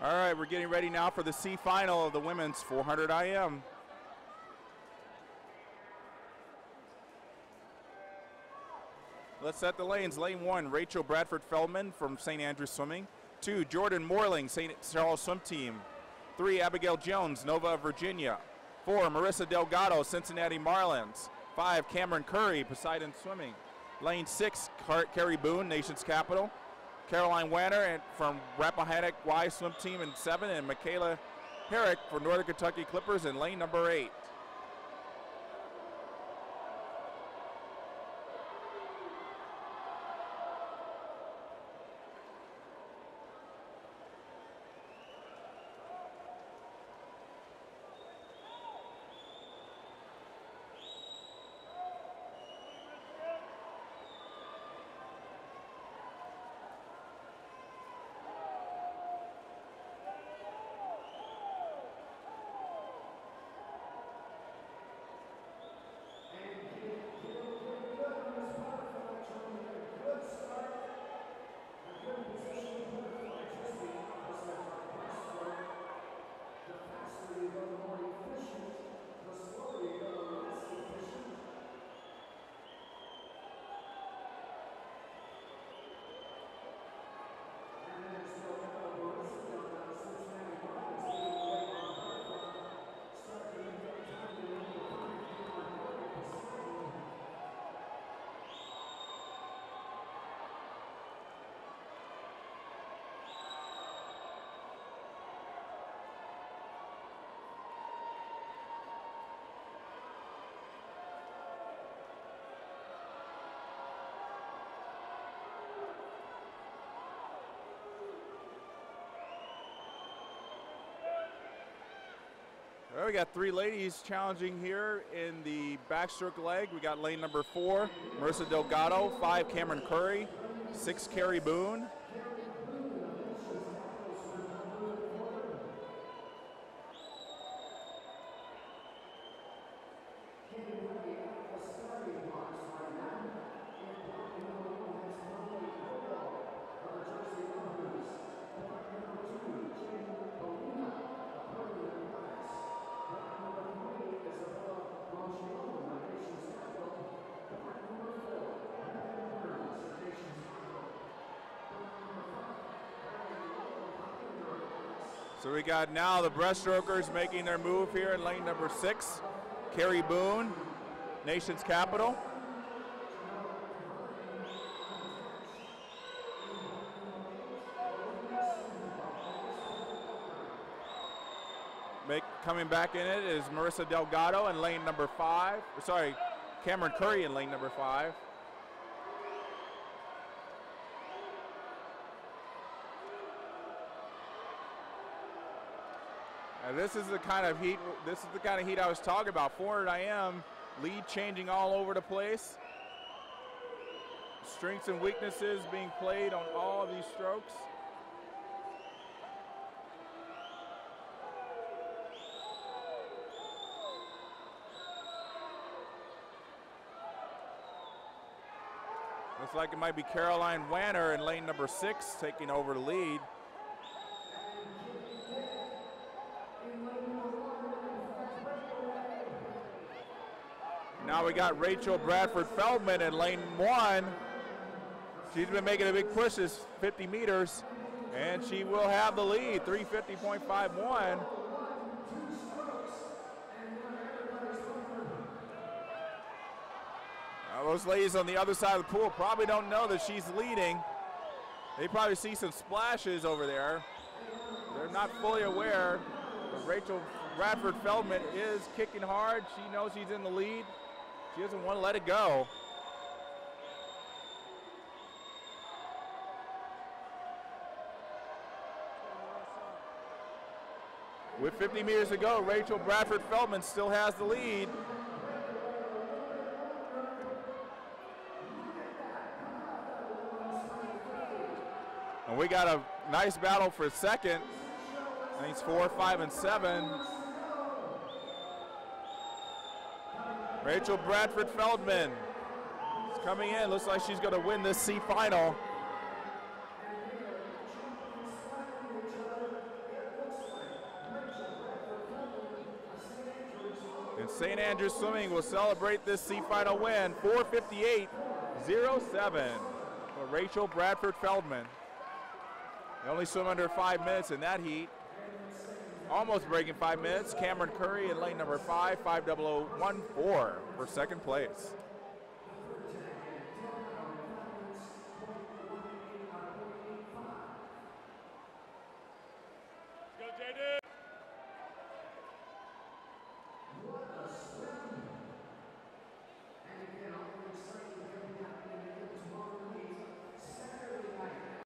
All right, we're getting ready now for the C final of the women's 400 IM. Let's set the lanes. Lane one, Rachel Bradford Feldman from St. Andrews Swimming. Two, Jordan Morling, St. Charles Swim Team. Three, Abigail Jones, Nova, Virginia. Four, Marissa Delgado, Cincinnati Marlins. Five, Cameron Curry, Poseidon Swimming. Lane six, Car- Carrie Boone, Nation's Capital. Caroline Wanner and from Rappahannock Y Swim Team in seven, and Michaela Herrick for Northern Kentucky Clippers in lane number eight. We got three ladies challenging here in the backstroke leg. We got lane number four, Marissa Delgado. Five, Cameron Curry. Six, Carrie Boone. So we got now the breaststrokers making their move here in lane number six. Carrie Boone, Nation's Capital. Make, coming back in it is Marissa Delgado in lane number five. Sorry, Cameron Curry in lane number five. This is the kind of heat. This is the kind of heat I was talking about. 400 IM, lead changing all over the place. Strengths and weaknesses being played on all of these strokes. Looks like it might be Caroline Wanner in lane number six taking over the lead. Now we got Rachel Bradford Feldman in lane one. She's been making a big push this 50 meters, and she will have the lead, 350.51. Now those ladies on the other side of the pool probably don't know that she's leading. They probably see some splashes over there. They're not fully aware. But Rachel Bradford Feldman is kicking hard. She knows she's in the lead. She doesn't want to let it go. With 50 meters to go, Rachel Bradford Feldman still has the lead. And we got a nice battle for second. I think it's four, five, and seven. Rachel Bradford Feldman is coming in. Looks like she's going to win this C final. And St. Andrews Swimming will celebrate this C final win, 458-07 for Rachel Bradford Feldman. They only swim under five minutes in that heat. Almost breaking five minutes. Cameron Curry in lane number five, 50014 for second place.